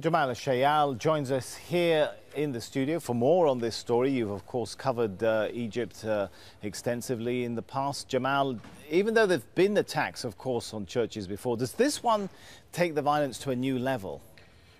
Jamal Shayal joins us here in the studio for more on this story. You've, of course, covered uh, Egypt uh, extensively in the past. Jamal, even though there have been attacks, of course, on churches before, does this one take the violence to a new level?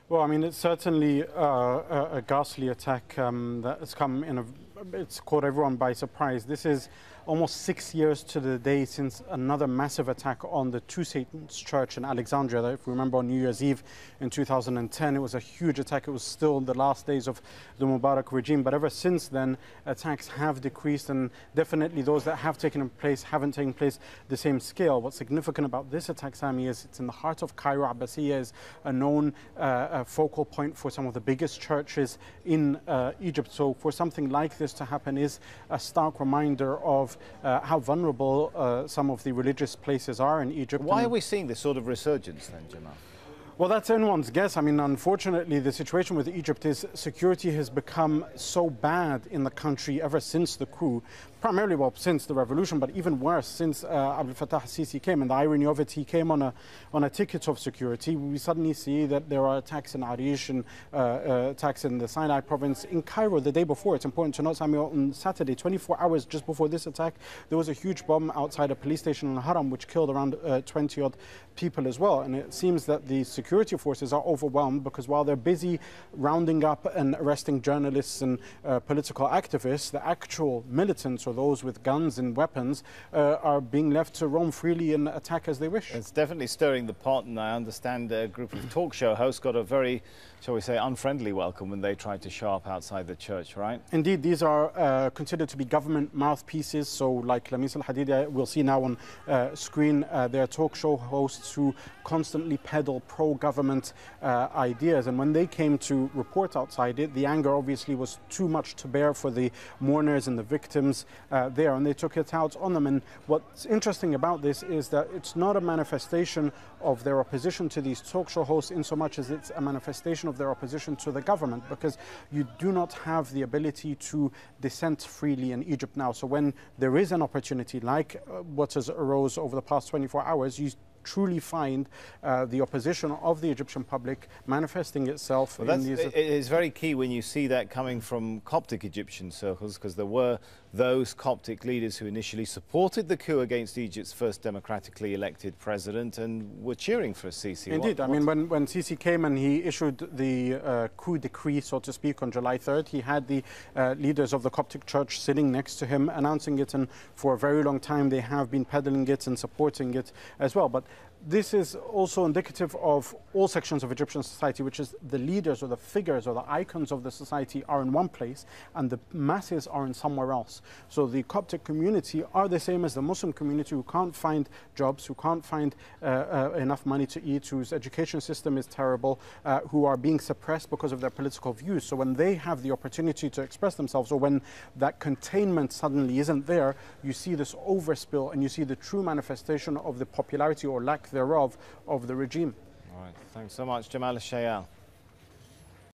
Well, I mean, it's certainly uh, a, a, ghastly attack um, that has come in a, it's caught everyone by surprise. This is almost six years to the day since another massive attack on the Two Saints Church in Alexandria. If you remember on New Year's Eve in 2010, it was a huge attack. It was still the last days of the Mubarak regime. But ever since then, attacks have decreased, and definitely those that have taken place haven't taken place the same scale. What's significant about this attack, Sami, is it's in the heart of Cairo. Abbasiyya is a known uh, focal point for some of the biggest churches in uh, Egypt. So for something like this to happen is a stark reminder of uh, how vulnerable uh, some of the religious places are in Egypt. Why are we seeing this sort of resurgence then, Jamal? Well, that's anyone's guess. I mean, unfortunately, the situation with Egypt is security has become so bad in the country ever since the coup, primarily, well, since the revolution, but even worse, since uh, Abdel Fattah Sisi came. And the irony of it, he came on a, on a ticket of security. We suddenly see that there are attacks in Arish and uh, uh, attacks in the Sinai province. In Cairo, the day before, it's important to note, Samuel, on Saturday, 24 hours just before this attack, there was a huge bomb outside a police station in Haram, which killed around uh, 20 odd people as well. And it seems that the security forces are overwhelmed because while they're busy rounding up and arresting journalists and uh, political activists, the actual militants or those with guns and weapons uh, are being left to roam freely and attack as they wish. It's definitely stirring the pot, and I understand a group of talk show hosts got a very, shall we say, unfriendly welcome when they tried to show up outside the church, right? Indeed, these are uh, considered to be government mouthpieces. So, like Lamis Al Hadidi, we'll see now on uh, screen, uh, they're talk show hosts who constantly peddle pro government uh, ideas. And when they came to report outside it, the anger obviously was too much to bear for the mourners and the victims uh, there, and they took it out on them. And what's interesting about this is that it's not a manifestation of their opposition to these talk show hosts in so much as it's a manifestation of their opposition to the government, because you do not have the ability to dissent freely in Egypt now. So when there is an opportunity like uh, what has arose over the past 24 hours, you truly find uh, the opposition of the Egyptian public manifesting itself well, in these. It is very key when you see that coming from Coptic Egyptian circles, because there were those Coptic leaders who initially supported the coup against Egypt's first democratically elected president and were cheering for Sisi. Indeed. What, I mean, when, when Sisi came and he issued the uh, coup decree, so to speak, on July 3rd, he had the uh, leaders of the Coptic church sitting next to him, announcing it, and for a very long time they have been peddling it and supporting it as well. But this is also indicative of all sections of Egyptian society, which is the leaders or the figures or the icons of the society are in one place and the masses are in somewhere else. So the Coptic community are the same as the Muslim community who can't find jobs, who can't find uh, uh, enough money to eat, whose education system is terrible, uh, who are being suppressed because of their political views. So when they have the opportunity to express themselves or when that containment suddenly isn't there, you see this overspill and you see the true manifestation of the popularity or lack thereof of the regime. All right. Thanks so much, Jamal Shayal.